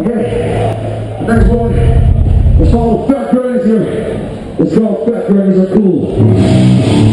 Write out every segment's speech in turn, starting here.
Okay. Next one. It's called Fat here. It's called Fat Are Cool.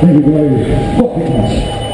Holy Glory, walk with us.